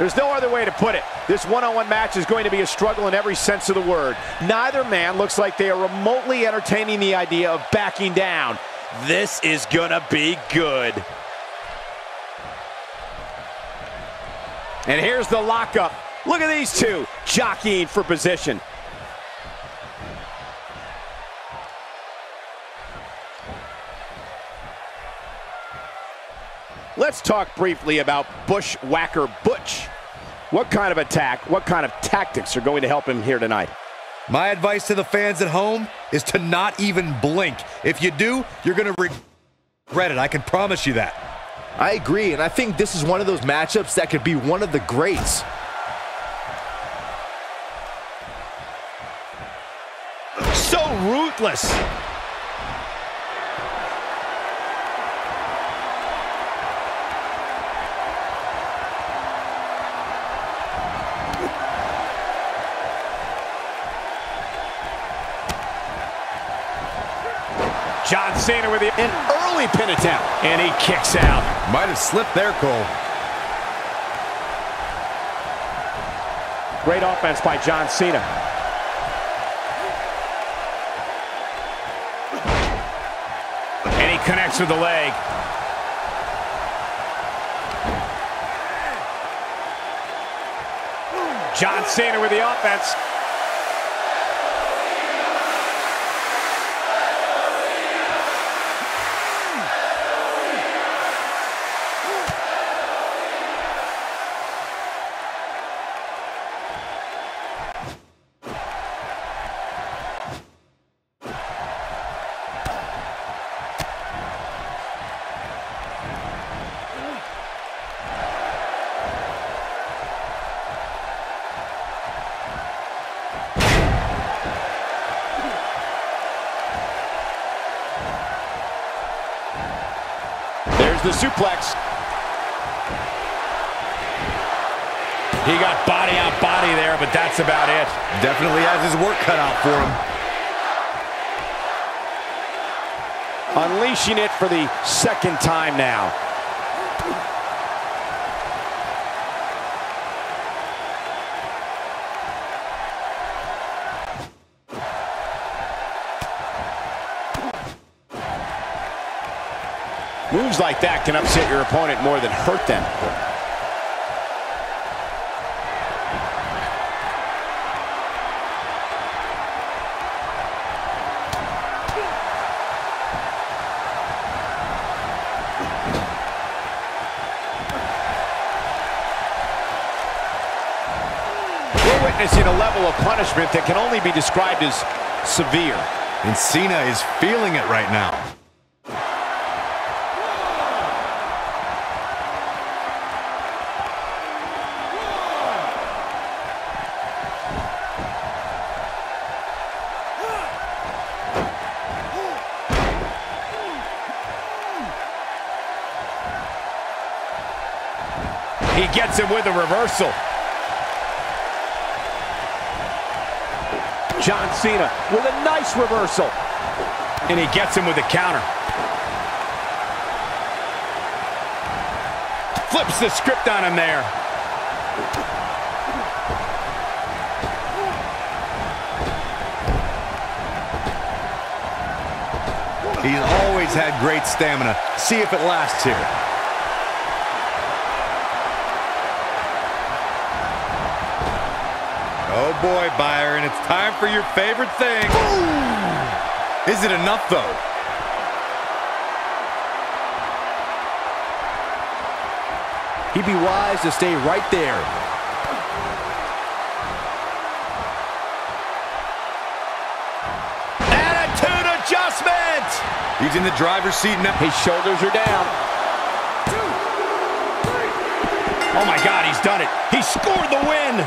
There's no other way to put it. This one-on-one -on -one match is going to be a struggle in every sense of the word. Neither man looks like they are remotely entertaining the idea of backing down. This is gonna be good. And here's the lockup. Look at these two jockeying for position. Let's talk briefly about Bushwhacker Butch. What kind of attack, what kind of tactics are going to help him here tonight? My advice to the fans at home is to not even blink. If you do, you're going to regret it. I can promise you that. I agree, and I think this is one of those matchups that could be one of the greats. So ruthless. John Cena with the, an early pin attempt. And he kicks out. Might have slipped there, Cole. Great offense by John Cena. And he connects with the leg. John Cena with the offense. There's the suplex. He got body on body there, but that's about it. Definitely has his work cut out for him. Unleashing it for the second time now. Moves like that can upset your opponent more than hurt them. We're witnessing a level of punishment that can only be described as severe. And Cena is feeling it right now. He gets him with a reversal. John Cena with a nice reversal. And he gets him with a counter. Flips the script on him there. He's always had great stamina. See if it lasts here. Oh boy, Byron, it's time for your favorite thing. Ooh. Is it enough though? He'd be wise to stay right there. Attitude adjustment! He's in the driver's seat now. His shoulders are down. Oh my God, he's done it. He scored the win.